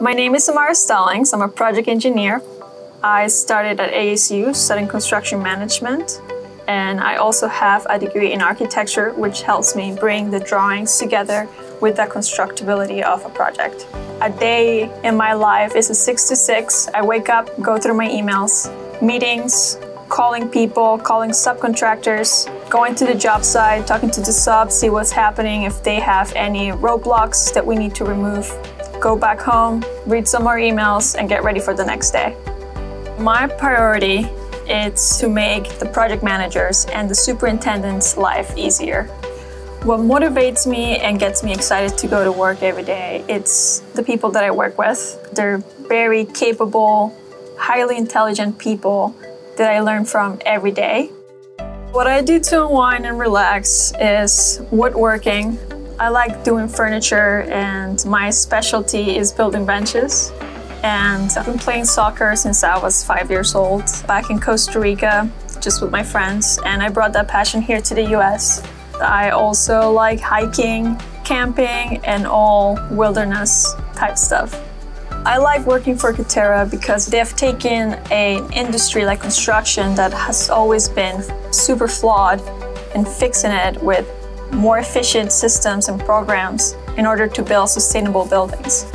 My name is Samara Stallings. I'm a project engineer. I started at ASU studying construction management, and I also have a degree in architecture, which helps me bring the drawings together with the constructability of a project. A day in my life is a six to six. I wake up, go through my emails, meetings, calling people, calling subcontractors, going to the job site, talking to the sub, see what's happening, if they have any roadblocks that we need to remove, go back home, read some more emails, and get ready for the next day. My priority is to make the project managers and the superintendent's life easier. What motivates me and gets me excited to go to work every day, it's the people that I work with. They're very capable, highly intelligent people that I learn from every day. What I do to unwind and relax is woodworking. I like doing furniture and my specialty is building benches. And I've been playing soccer since I was five years old, back in Costa Rica, just with my friends, and I brought that passion here to the US. I also like hiking, camping, and all wilderness type stuff. I like working for Katerra because they have taken an industry like construction that has always been super flawed and fixing it with more efficient systems and programs in order to build sustainable buildings.